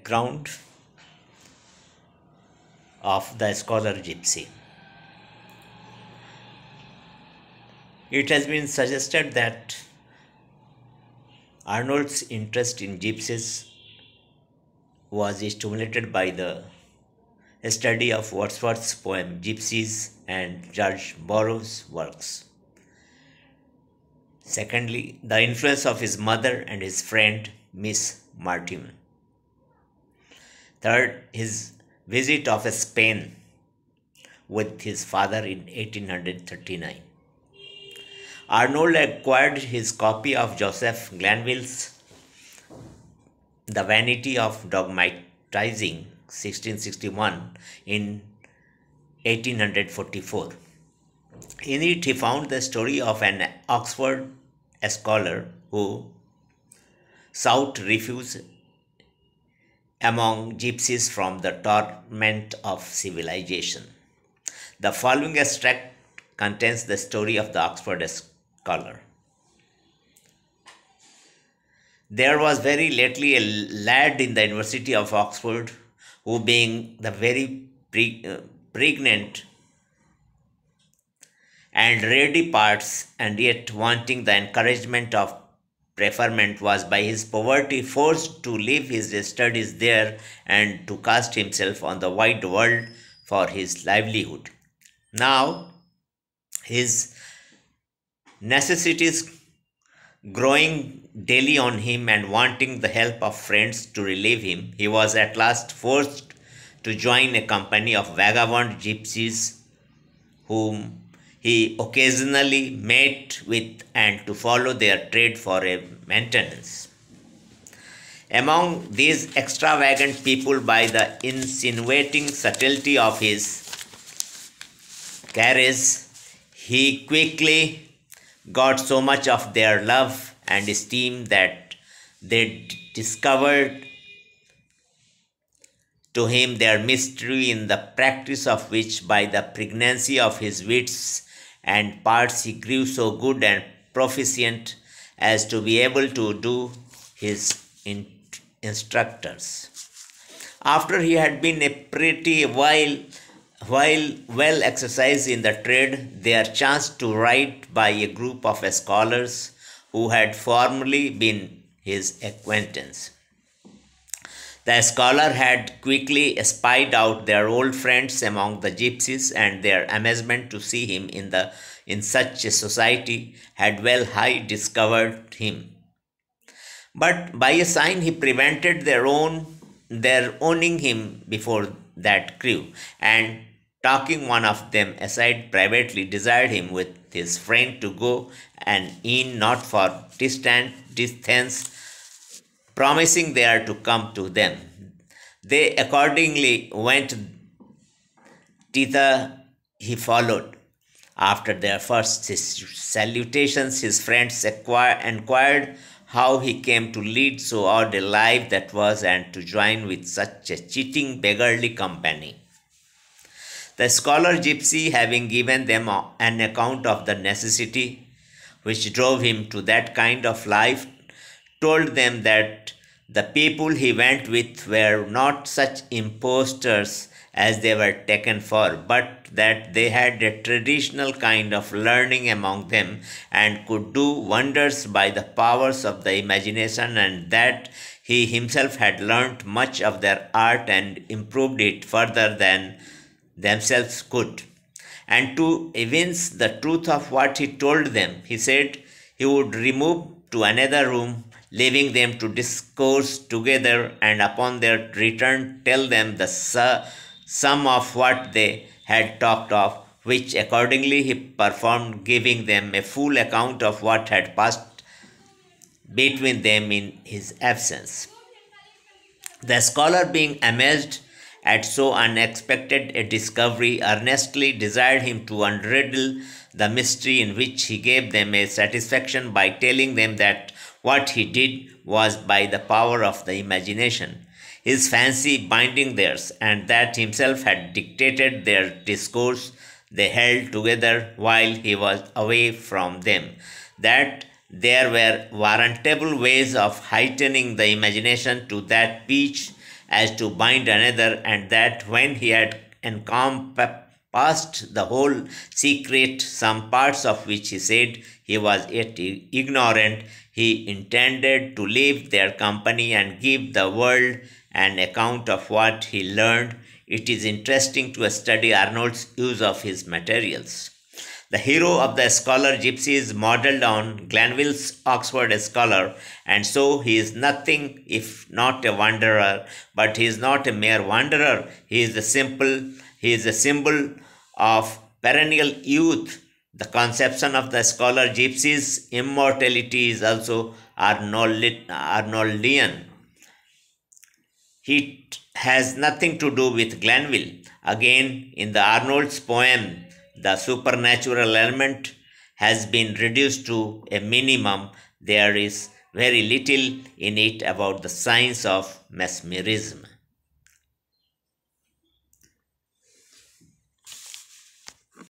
background of the scholar gypsy. It has been suggested that Arnold's interest in gypsies was stimulated by the study of Wordsworth's poem Gypsies and George Borrow's works. Secondly, the influence of his mother and his friend Miss Martimer. Third, his visit of Spain with his father in 1839. Arnold acquired his copy of Joseph Glanvill's The Vanity of Dogmatizing 1661 in 1844. In it, he found the story of an Oxford scholar who sought refuge among gypsies from the torment of civilization. The following extract contains the story of the Oxford scholar. There was very lately a lad in the University of Oxford who, being the very pre- uh, pregnant and ready parts, and yet wanting the encouragement of preferment, was by his poverty forced to leave his studies there and to cast himself on the wide world for his livelihood. Now, his necessities growing daily on him and wanting the help of friends to relieve him, he was at last forced to join a company of vagabond gypsies whom he occasionally met with and to follow their trade for a maintenance. Among these extravagant people, by the insinuating subtlety of his carriage, he quickly got so much of their love and esteem that they discovered to him their mystery in the practice of which by the pregnancy of his wits and parts he grew so good and proficient as to be able to do his in- instructors. After he had been a pretty while while well exercised in the trade, there chanced to write by a group of scholars who had formerly been his acquaintance. The scholar had quickly spied out their old friends among the gypsies, and their amazement to see him in the in such a society had well high discovered him. But by a sign he prevented their own their owning him before that crew, and talking one of them aside privately, desired him with his friend to go and in not for distant distance, promising there to come to them. They accordingly went thither he followed. After their first salutations, his friends inquired how he came to lead so odd a life that was and to join with such a cheating beggarly company. The scholar gypsy, having given them an account of the necessity which drove him to that kind of life, told them that the people he went with were not such impostors as they were taken for, but that they had a traditional kind of learning among them and could do wonders by the powers of the imagination, and that he himself had learnt much of their art and improved it further than themselves could. And to evince the truth of what he told them, he said he would remove to another room, leaving them to discourse together, and upon their return tell them the sum of what they had talked of, which accordingly he performed, giving them a full account of what had passed between them in his absence. The scholar, being amazed at so unexpected a discovery, earnestly desired him to unriddle the mystery, in which he gave them a satisfaction by telling them that what he did was by the power of the imagination, his fancy binding theirs, and that himself had dictated their discourse. They held together while he was away from them, that there were warrantable ways of heightening the imagination to that pitch as to bind another, and that when he had encompassed the whole secret, some parts of which he said he was yet ignorant, he intended to leave their company and give the world an account of what he learned. It is interesting to study Arnold's use of his materials. The hero of the scholar gypsy is modeled on Glanvill's Oxford scholar, and so he is nothing if not a wanderer, but he is not a mere wanderer. He is a simple, he is a symbol of perennial youth. The conception of the scholar gypsy's immortality is also Arnoldian. It has nothing to do with Glanvill. Again, in the Arnold's poem, the supernatural element has been reduced to a minimum. There is very little in it about the science of mesmerism.